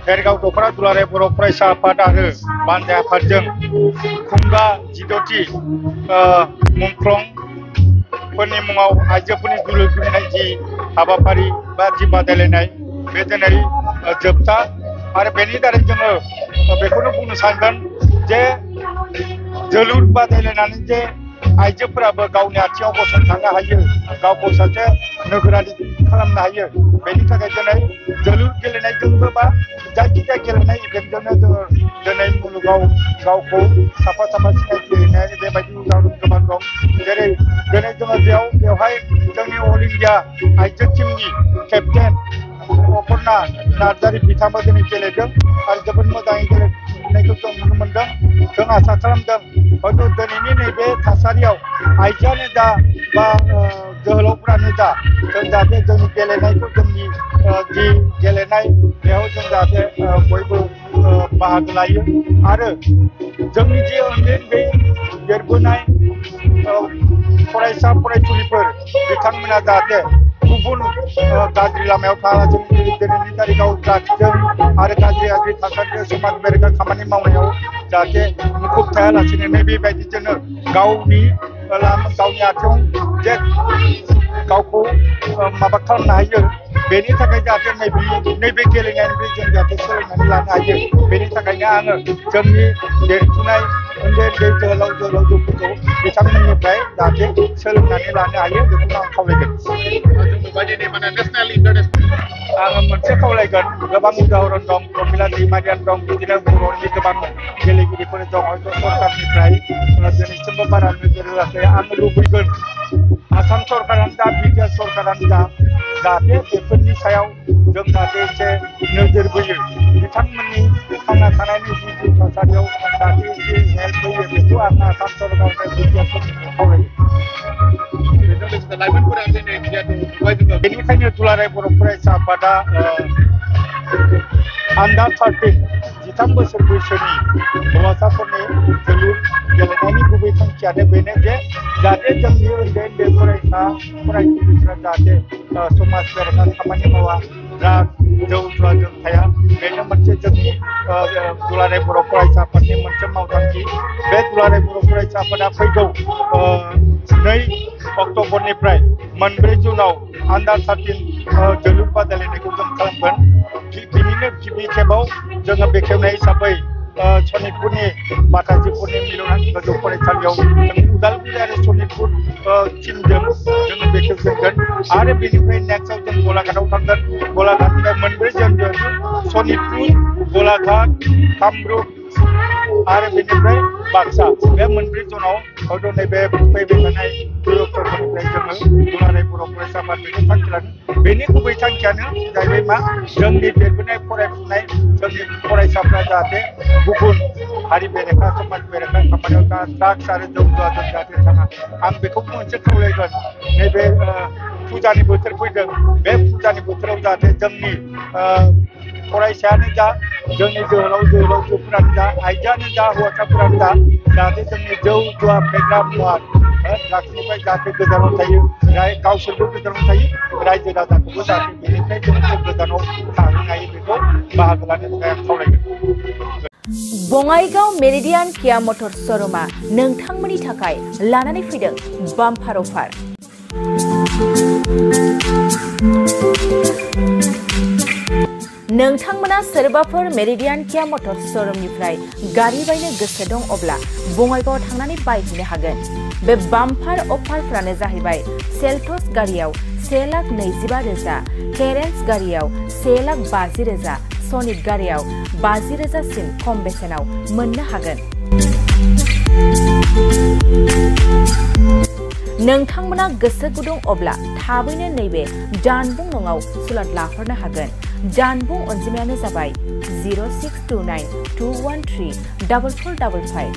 भेरगाव दख'ना दुलाराय बर' फरायसा आफाद आरो बान्जा आफादजों खुंगा जिद'थि मुंख्लंफोरनि मुङाव आइजोफोरनि जोलुर गेलेनाय जि हाबाफारि बा जि बादायलायनाय बे दिनै जोबथा आरो बेनि दारै जोङो बेखौनो बुंनो सानगोन जे जोलुर बादायलायनानै जे आइजोफोराबो गावनि आथिङाव गसंथानो हायो गावखौ सासे नोगोरारि खालामनो हायो। बेनि थाखाय दिनै जोलुर गेलेनायजोंबो बा जायखिजाया गेलेनाय इभेन्टजोंनो जोङो दिनै मुलुगाव गावखौ साफा साफा सिनायथि होनाय बेबायदि उदाहरन गोबां दं। जेरै दिनै जोङो बेयाव, बेवहाय जोंनि अल इन्डिया आइजो टीमनि केप्टेन अपर्णा नार्जारि बिथाङाबो दिनै गेलेदों आरो जोबोद मोजाङै गेलेनायखौ जों नुनो मोन्दों जों आसा खालामदों हयथ' दिनैनि नैबे थासारियाव आइजोआनो जा बा जोहोलावफ्रानो जा जों जाहाथे जोंनि गेलेनायखौ जोंनि जि गेलेनाय बेयाव जों जाहाथे बयबो बाहागो लायो आरो जोंनि जि उन्दै देरबोनाय फरायसा फरायसुलिफोर बिथांमोना जाहाथे गुबुन गाज्रि लामायाव थाङालासिनो दिनैनि तारिखाव जातिजों आरो गाज्रि गाज्रि थासारिजों समाज बेरेखा खामानि मावनायाव जाहाथे मुखुब थायालासिनो नैबेबायदिजोंनो गावनि गावनि आथिङाव जे गावखौ माबा खालामनो हायो बेनि थाखाय जाहाथे नैबे नैबे गेलेनायनिफ्राय जों जाहाथे सोलोंनानै लानो हायो बेनि थाखायनो आङो जोंनि देरफुनाय उन्दै उन्दै जोहोलाव जोहोलावजोफोरखौ बिथांमोननिफ्राय जाहाथे सोलोंनानै लानो हायो बेखौनो आं खावलायगोन आङो मोनसे खावलायगोन गोबां उदाहरन दं प्रमिला दैमारियान दं बिदिनो बर'नि गोबां गेलेगिरिफोर दं हयथ' सरकारनिफ्राय दिनैसिमबो बारा नोजोर होआखै आं लुबैगोन आसाम सरकारानो जा बिटिआर सरकारानो जा जाहाथे बेफोरनि सायाव जों जाहाथे एसे नोजोर बोयो बिथांमोननि थांना थानायनि जि जि थासारियाव जाहाथे एसे हेल्प होयो बेखौ आं आसाम सरकारनिफ्राय बिटिआर सरकारखौ खावलायो बेनिखायनो दुलाराय बर' tambah serbu seni. Bahasa kone jalur jalan ini gue sang ciade bene je. Dade jamir dan dekoresa itu bisa jadi eh, sumas berasa samanya bahwa dan jauh jauh jauh saya bene macam jadi eh, eh, tulare burokurai sapatnya mence mau tangki. Bet tulare burokurai sapat apa itu? Nei अक्ट'बरनिफ्राय मोनब्रै जुनाव under thirteen जोलुर बादायलायनायखौ जों खालामगोन बिनिनो गिबि खेबाव जोङो बेखेवनाय हिसाबै सनितपुरनि बाटाजिपुरनि मिलौनां गोजौ फरायसालियाव जों उदालगुरि आरो सनितपुर टिमजों जोङो बेखेवजेनगोन आरो बेनिफ्राय नेक्स्टआव जों गलाघाटआव थांगोन गलाघाटनिफ्राय मोनब्रै जों सनितपुर गलाघाट कामरुप आरो बेनिफ्राय बाक्सा। बे मोनब्रै जनाव हयथ' नैबे फैबाय थानाय दुइ जोङो दुलाराय बर' फरायसा आफादखौ थांखि बेनि गुबै थांखियानो जाहैबाय मा? जोंनि देरबोनाय फरायफुनाय जोंनि फरायसाफ्रा जाहाथे गुबुन हारि बेरेखा, समाज बेरेखा खामानियाव दा ड्राग्स आरो जौ जुवाजों जाहाथे थाङा। आं बेखौ मोनसे खावलायगोन। नैबे फुजानि बोथोर फैदों। बे फुजानि बोथोराव जाहाथे जोंनि फरायसायानो जा जोंनि जोहोलाव जोहोलावजोफोरानो जा आइजोआनो जा हौवासाफोरानो जा जाहाथे जोंनि जौ जुवा फेग्रा मुवा ड्राग्सनिफ्राय जाहाथे गोजानाव थायो गावसोरबो गोजानाव थायो रायजो राजाखौबो जाहाथे बेनिफ्राय जों गोजानाव थाहोनो हायो बेखौ बाहागो लानो थाखाय आं खावलायगोन बङाइगाव मेरिडियान किया मटर श'रुमा नोंथांमोननि थाखाय लानानै फैदों बाम्पार अफार नोंथांमोना सोरबाफोर मेरिडियान किया मटर श'रुमनिफ्राय गारि बायनो गोसो दं अब्ला बङाइगावआव थांनानै बायहैनो हागोन। बे बाम्पार अफारफ्रानो जाहैबाय सेल्टस गारियाव से लाख नैजिबा रोजा केरेन्स गारियाव से लाख बाजि रोजा, सनिक गारियाव बाजि रोजासिम खम बेसेनाव मोननो हागोन। नोंथांमोना गोसो गुदुं अब्ला थाबैनो नैबे जानबुं नङाव सुलाद लाहरनो हागोन। जानबुं अनजिमायानो जाबाय जिर' six two nine two one three double four double five.